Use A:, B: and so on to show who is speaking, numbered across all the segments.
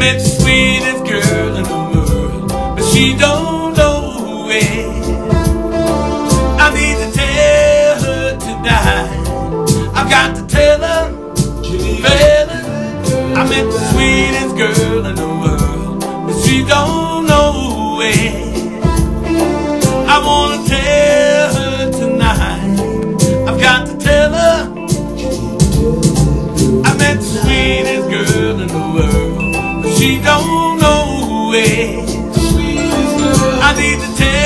A: met the sweetest girl in the world, but she don't know it. I need to tell her tonight. I've got to tell her, fella, I met the sweetest girl in the world, but she don't know it. I wanna tell it. I need to tell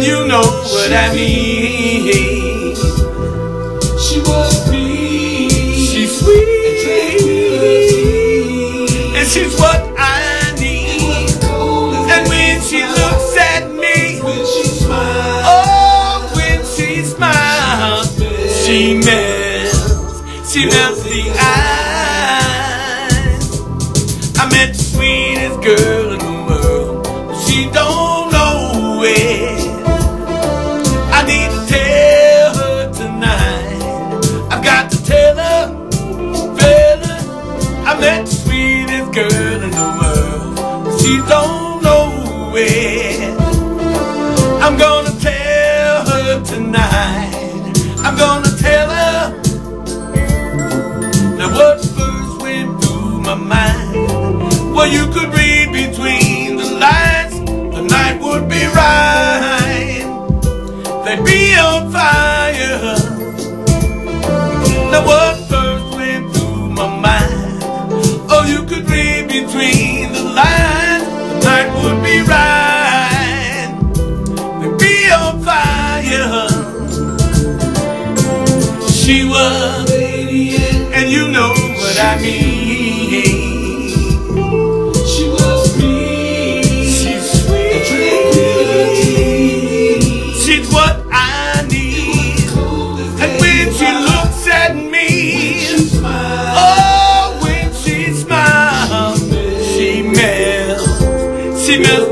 A: and you know what I mean.
B: She was me.
A: She's sweet, and she's what I need. And when she looks at me,
B: When she smiled,
A: oh, when she smiles, she melts, she melts the eyes. I met the sweetest girl she don't know it. I'm gonna tell her tonight. I'm gonna tell her. that what first went through my mind? Well, you could read between the lines. The night would be right. They'd be on fire. Now what Radiant, and you know what I mean.
B: she was me.
A: She's sweet. She's what I need. And when she looks at me, oh, when she smiles, she melts. She melts